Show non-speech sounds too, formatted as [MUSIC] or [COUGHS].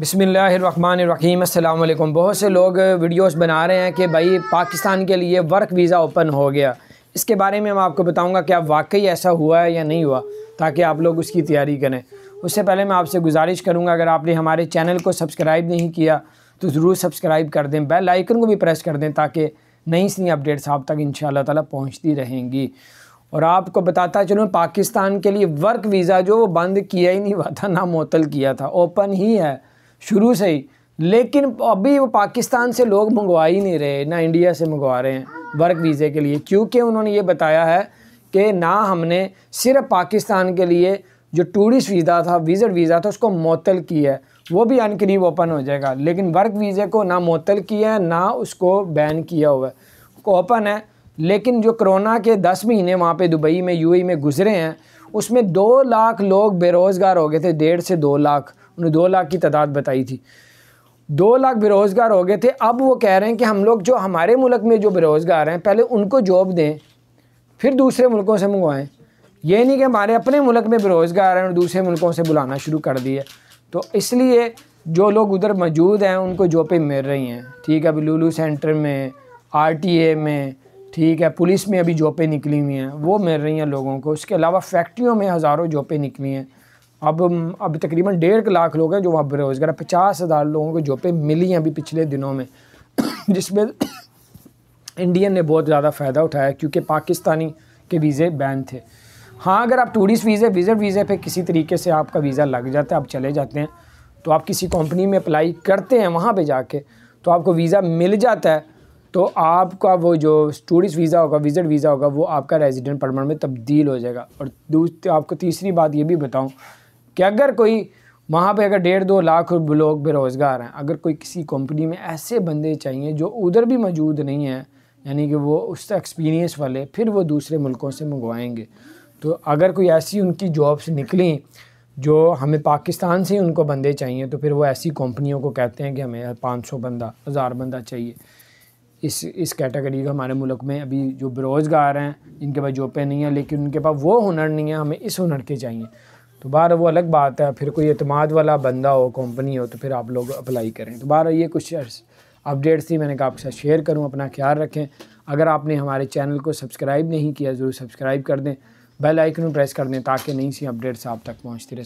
بسم اللہ الرحمن الرحیم۔ السلام علیکم۔ بہت سے لوگ ویڈیوز بنا رہے ہیں کہ بھائی پاکستان کے لیے ورک ویزا اوپن ہو گیا۔ اس کے بارے میں میں آپ کو بتاؤں گا کہ واقعی ایسا ہوا ہے یا نہیں ہوا، تاکہ آپ لوگ اس کی تیاری کریں۔ اس سے پہلے میں آپ سے گزارش کروں گا، اگر آپ نے ہمارے چینل کو سبسکرائب نہیں کیا تو ضرور سبسکرائب کر دیں، بیل آئیکن کو بھی پریس کر دیں تاکہ نئی سی اپڈیٹس آپ تک ان شاء اللہ تعالیٰ پہنچتی رہیں گی۔ اور آپ کو بتاتا چلوں، پاکستان کے لیے ورک ویزا جو وہ بند کیا ہی نہیں ہوا تھا نہ معطل کیا تھا، اوپن ہی ہے۔ شروع سے ہی۔ لیکن ابھی وہ پاکستان سے لوگ منگوا ہی نہیں رہے، نہ انڈیا سے منگوا رہے ہیں ورک ویزے کے لیے۔ کیونکہ انہوں نے یہ بتایا ہے کہ نہ ہم نے صرف پاکستان کے لیے جو ٹورسٹ ویزا تھا، ویزٹ ویزا تھا، اس کو معطل کیا ہے۔ وہ بھی ان قریب اوپن ہو جائے گا۔ لیکن ورک ویزے کو نہ معطل کیا ہے، نہ اس کو بین کیا ہوا ہے۔ اوپن ہے، لیکن جو کرونا کے دس مہینے وہاں پہ دبئی میں، یو ای میں گزرے ہیں، اس میں دو لاکھ لوگ بے روزگار ہو گئے تھے، ڈیڑھ سے دو لاکھ۔ انہوں نے دو لاکھ کی تعداد بتائی تھی۔ دو لاکھ بے روزگار ہو گئے تھے۔ اب وہ کہہ رہے ہیں کہ ہم لوگ جو ہمارے ملک میں جو بے روزگار ہیں، پہلے ان کو جاب دیں، پھر دوسرے ملکوں سے منگوائیں۔ یہ نہیں کہ ہمارے اپنے ملک میں بے روزگار ہیں اور دوسرے ملکوں سے بلانا شروع کر دیے۔ تو اس لیے جو لوگ ادھر موجود ہیں، ان کو جابیں مل رہی ہیں۔ ٹھیک ہے، ابھی لولو سینٹر میں، آر ٹی اے میں، ٹھیک ہے، پولیس میں ابھی جابیں نکلی ہوئی ہیں۔ وہ مل رہی ہیں لوگوں کو۔ اس کے علاوہ فیکٹریوں میں ہزاروں جابیں نکلی ہیں۔ اب اب تقریباً ڈیڑھ لاکھ لوگ ہیں جو وہاں بے روزگار پچاس ہزار لوگوں کو جابیں ملی ہیں ابھی پچھلے دنوں میں۔ [COUGHS] جس میں انڈین نے بہت زیادہ فائدہ اٹھایا کیونکہ پاکستانی کے ویزے بین تھے۔ ہاں اگر آپ ٹورسٹ ویزے وزٹ ویزے پہ کسی طریقے سے آپ کا ویزا لگ جاتا ہے، آپ چلے جاتے ہیں، تو آپ کسی کمپنی میں اپلائی کرتے ہیں وہاں پہ جا کے، تو آپ کو ویزا مل جاتا ہے۔ تو آپ کا وہ جو ٹورسٹ ویزا ہوگا وزٹ ویزا ہوگا، وہ آپ کا ریزیڈنٹ پرمنٹ میں تبدیل ہو جائے گا۔ اور دوسری آپ کو تیسری بات یہ بھی بتاؤں کہ اگر کوئی وہاں پہ اگر ڈیڑھ دو لاکھ لوگ بے روزگار ہیں، اگر کوئی کسی کمپنی میں ایسے بندے چاہیے جو ادھر بھی موجود نہیں ہیں یعنی کہ وہ اس سے ایکسپیرینس والے پھر وہ دوسرے ملکوں سے منگوائیں گے۔ تو اگر کوئی ایسی ان کی جابس نکلیں جو ہمیں پاکستان سے ہی ان کو بندے چاہیے، تو پھر وہ ایسی کمپنیوں کو کہتے ہیں کہ ہمیں پانچ سو بندہ، ہزار بندہ چاہیے۔ اس اس کیٹیگری کا ہمارے ملک میں ابھی جو بے روزگار ہیں جن کے پاس جابیں نہیں ہیں، لیکن ان کے پاس وہ ہنر نہیں ہے ہمیں اس ہنر کے چاہیے۔ تو بہر وہ الگ بات ہے، پھر کوئی اعتماد والا بندہ ہو کمپنی ہو، تو پھر آپ لوگ اپلائی کریں۔ تو بہر یہ کچھ اپڈیٹس تھی میں نے کہا آپ کے ساتھ شیئر کروں، اپنا خیال رکھیں۔ اگر آپ نے ہمارے چینل کو سبسکرائب نہیں کیا، ضرور سبسکرائب کر دیں۔ بیل آئکن پریس کر دیں تاکہ نئی سی اپڈیٹس آپ تک پہنچتی رہے۔